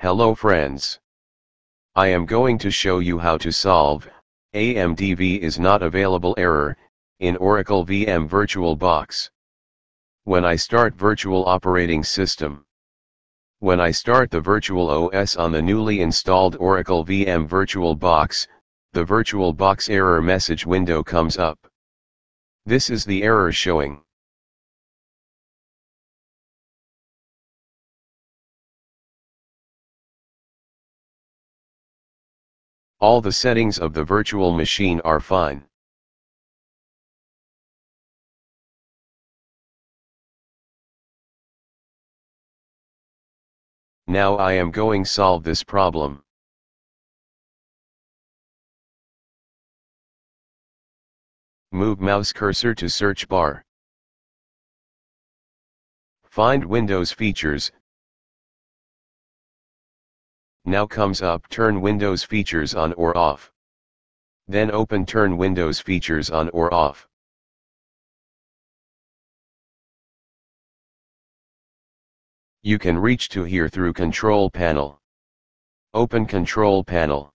Hello friends. I am going to show you how to solve, AMDV is not available error, in Oracle VM VirtualBox. When I start virtual operating system. When I start the virtual OS on the newly installed Oracle VM VirtualBox, the VirtualBox error message window comes up. This is the error showing. All the settings of the virtual machine are fine. Now I am going solve this problem. Move mouse cursor to search bar. Find Windows features. Now comes up turn Windows features on or off. Then open turn Windows features on or off. You can reach to here through Control Panel. Open Control Panel.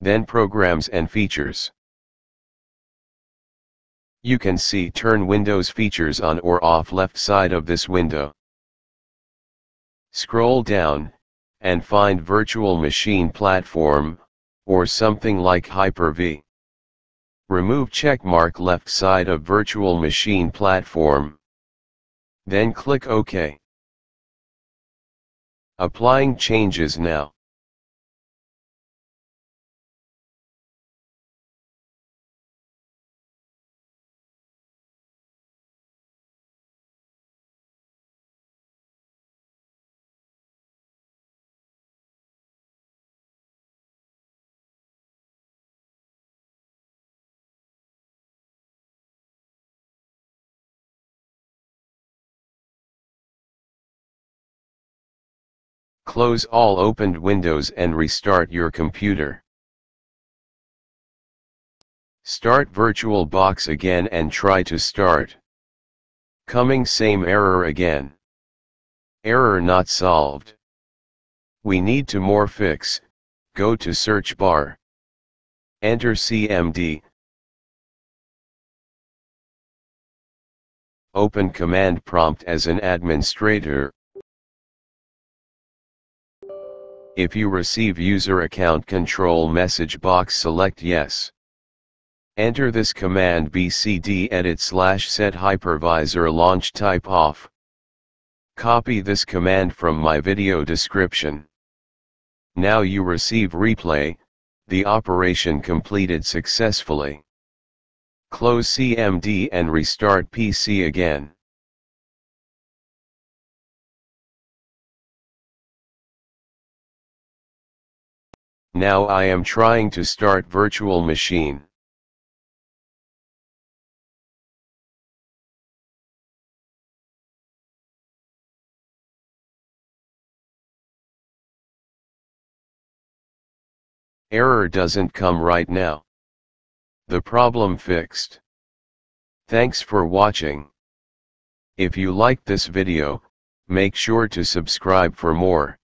Then Programs and Features. You can see turn Windows features on or off left side of this window. Scroll down, and find Virtual Machine Platform, or something like Hyper-V. Remove checkmark left side of Virtual Machine Platform, then click OK. Applying changes now. Close all opened windows and restart your computer. Start VirtualBox again and try to start. Coming same error again. Error not solved. We need to more fix, go to search bar. Enter CMD. Open command prompt as an administrator. If you receive user account control message box select yes. Enter this command bcd edit slash set hypervisor launch type off. Copy this command from my video description. Now you receive replay, the operation completed successfully. Close CMD and restart PC again. Now I am trying to start virtual machine. Error doesn't come right now. The problem fixed. Thanks for watching. If you liked this video, make sure to subscribe for more.